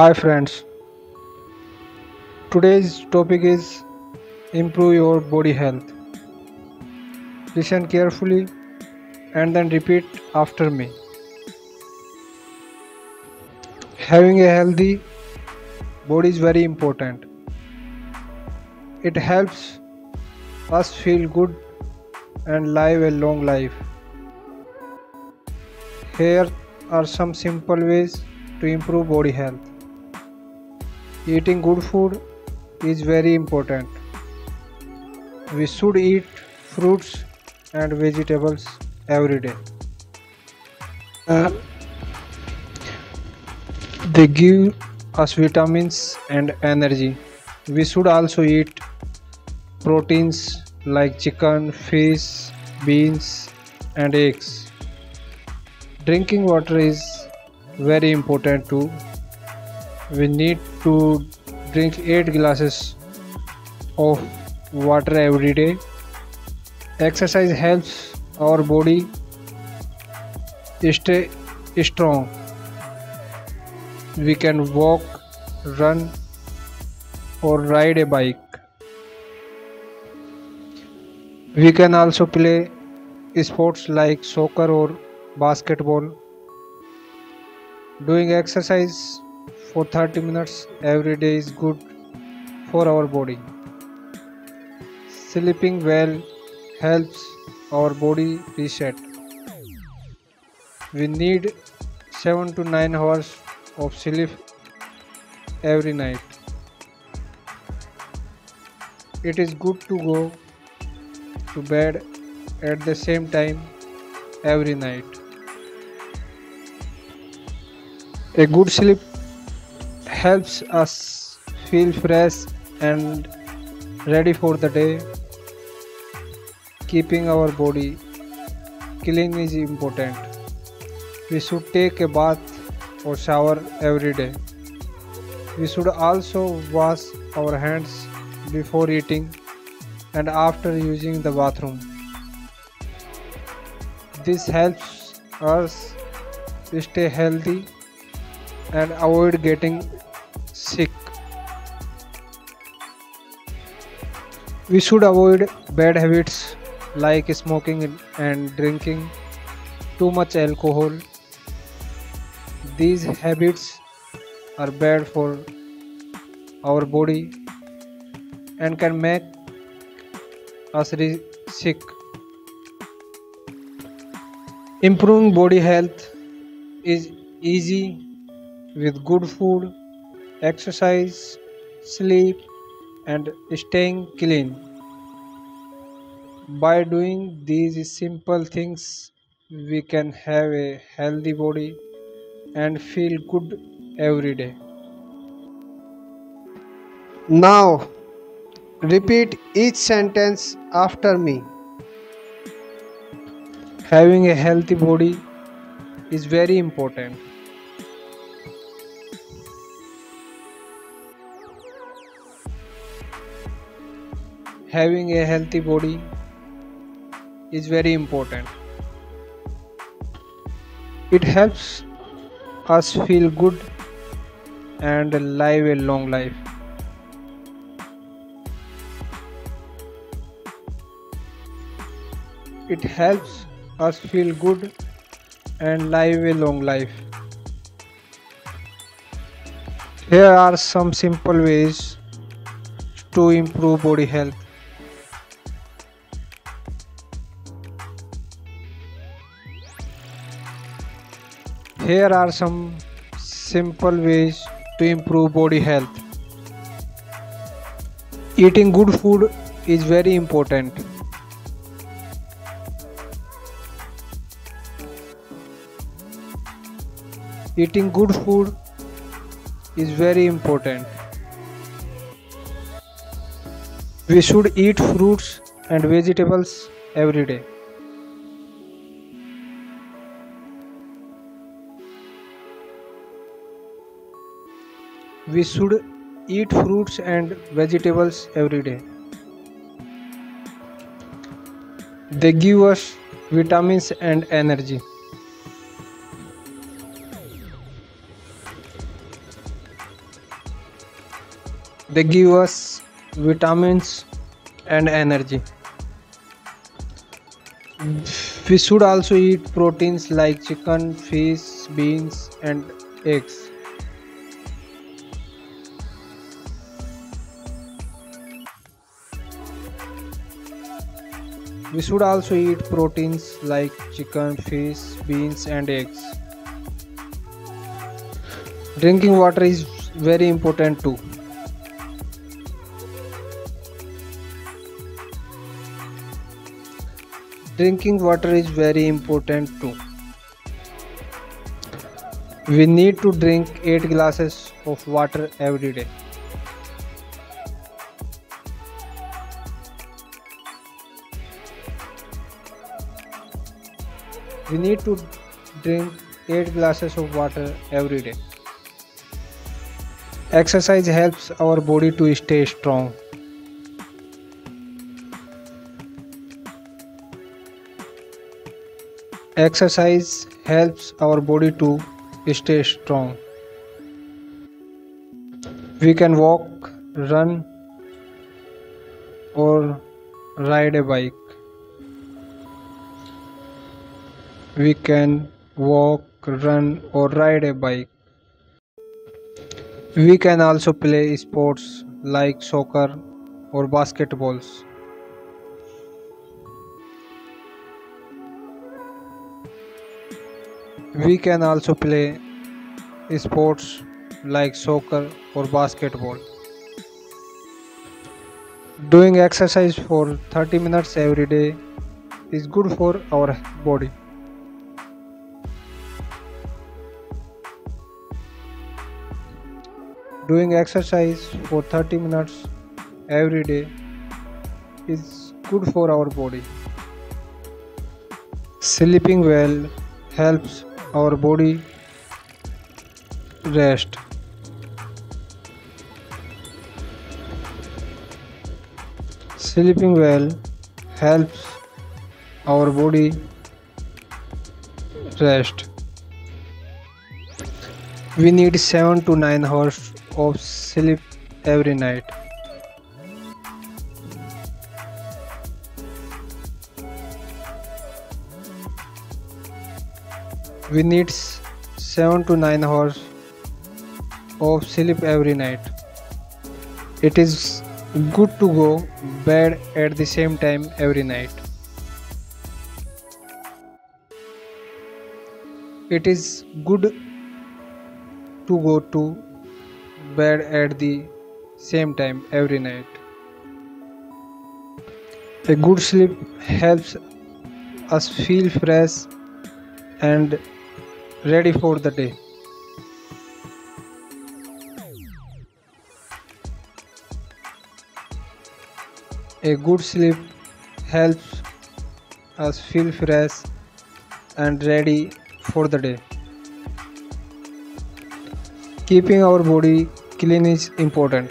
Hi friends, today's topic is improve your body health. Listen carefully and then repeat after me. Having a healthy body is very important. It helps us feel good and live a long life. Here are some simple ways to improve body health. Eating good food is very important. We should eat fruits and vegetables every day. Uh, they give us vitamins and energy. We should also eat proteins like chicken, fish, beans, and eggs. Drinking water is very important too. We need to drink 8 glasses of water every day. Exercise helps our body stay strong. We can walk, run, or ride a bike. We can also play sports like soccer or basketball. Doing exercise for 30 minutes every day is good for our body. Sleeping well helps our body reset. We need 7 to 9 hours of sleep every night. It is good to go to bed at the same time every night. A good sleep helps us feel fresh and ready for the day. Keeping our body clean is important. We should take a bath or shower every day. We should also wash our hands before eating and after using the bathroom. This helps us stay healthy and avoid getting sick. We should avoid bad habits like smoking and drinking too much alcohol. These habits are bad for our body and can make us sick. Improving body health is easy with good food, exercise, sleep, and staying clean. By doing these simple things, we can have a healthy body and feel good every day. Now, repeat each sentence after me. Having a healthy body is very important. Having a healthy body is very important. It helps us feel good and live a long life. It helps us feel good and live a long life. Here are some simple ways to improve body health. Here are some simple ways to improve body health. Eating good food is very important. Eating good food is very important. We should eat fruits and vegetables every day. We should eat fruits and vegetables every day. They give us vitamins and energy. They give us vitamins and energy. We should also eat proteins like chicken, fish, beans, and eggs. We should also eat proteins like chicken, fish, beans, and eggs. Drinking water is very important too. Drinking water is very important too. We need to drink 8 glasses of water every day. We need to drink 8 glasses of water every day. Exercise helps our body to stay strong. Exercise helps our body to stay strong. We can walk, run, or ride a bike. We can walk, run, or ride a bike. We can also play sports like soccer or basketballs. We can also play sports like soccer or basketball. Doing exercise for 30 minutes every day is good for our body. Doing exercise for 30 minutes every day is good for our body. Sleeping well helps our body rest. Sleeping well helps our body rest. We need 7 to 9 hours of sleep every night. We need 7 to 9 hours of sleep every night. It is good to go bed at the same time every night. It is good to go to bed at the same time every night. A good sleep helps us feel fresh and ready for the day. A good sleep helps us feel fresh and ready for the day. Keeping our body clean is important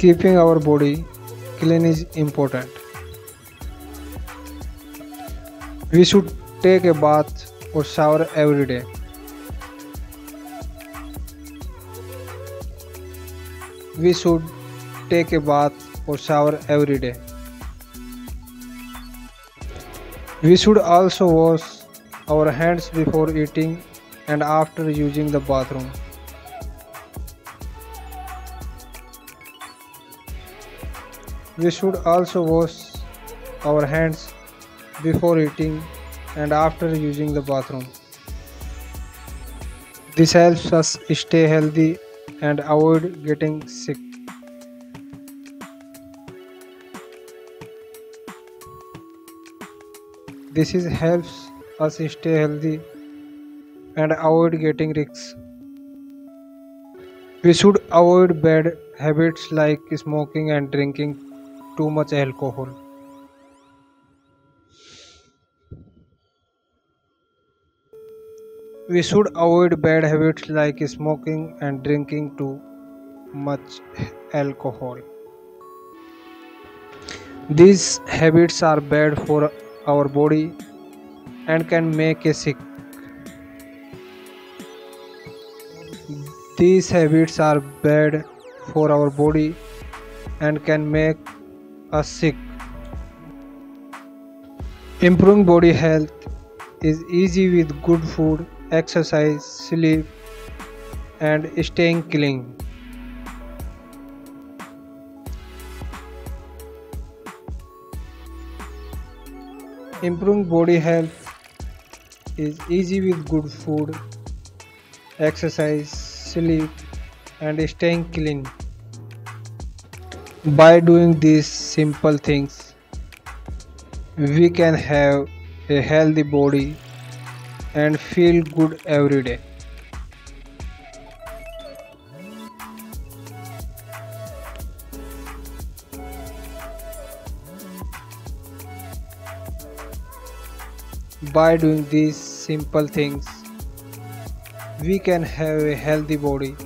keeping our body clean is important we should take a bath or shower every day we should take a bath or shower every day We should also wash our hands before eating and after using the bathroom. We should also wash our hands before eating and after using the bathroom. This helps us stay healthy and avoid getting sick. This is helps us stay healthy and avoid getting risks. We should avoid bad habits like smoking and drinking too much alcohol. We should avoid bad habits like smoking and drinking too much alcohol. These habits are bad for our body and can make us sick. These habits are bad for our body and can make us sick. Improving body health is easy with good food, exercise, sleep, and staying clean. Improving body health is easy with good food, exercise, sleep, and staying clean. By doing these simple things, we can have a healthy body and feel good every day. By doing these simple things, we can have a healthy body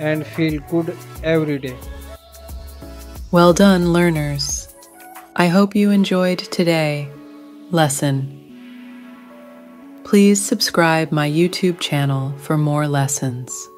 and feel good every day. Well done, learners. I hope you enjoyed today lesson. Please subscribe my YouTube channel for more lessons.